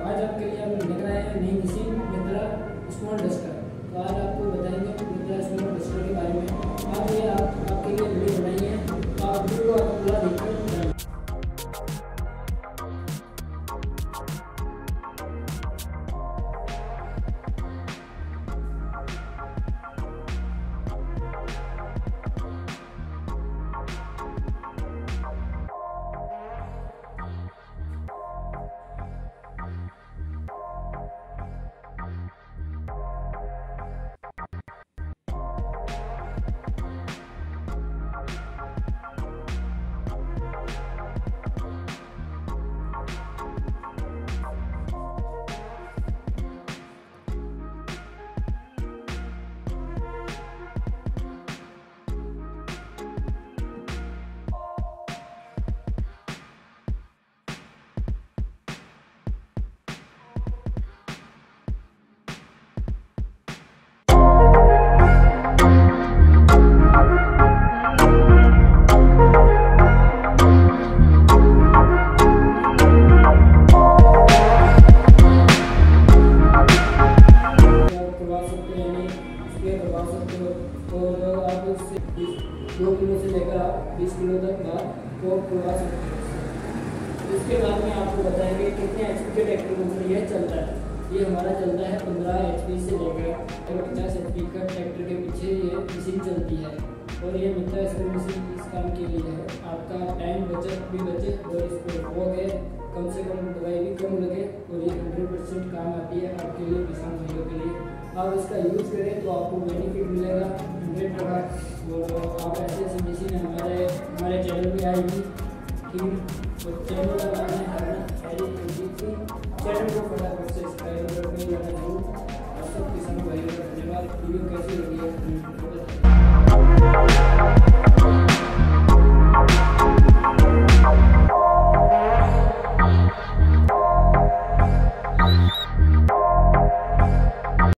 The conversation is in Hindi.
आज आपके लिए हम लेकर आए हैं नई मशीन मित्रा स्मॉल डस्टर तो आज आपको सकते हो और आप उससे दो किलो से लेकर बीस किलो तक बात को करवा सकते हो इसके बाद में आपको बताएँगे कितने एचपी के ट्रैक्टर यह चलता है। ये हमारा चलता है पंद्रह एच से लेकर और पचास एच का ट्रैक्टर के पीछे ये मशीन चलती है। और ये मित्र स्प्रे मशीन इस काम के लिए है। आपका टाइम बचत भी बचे, और इस पर हो कम से कम दवाई भी कम लगे और ये हंड्रेड परसेंट काम आती है। आपके लिए के आप इसका यूज़ करें तो आपको बेनिफिट मिलेगा। हंड्रेड प्रोडक्ट और आप ऐसे ऐसी मशीन हमारे हमारे चैनल पे आएगी। ठीक तो चैनल का नाम है चैनल को फटाफट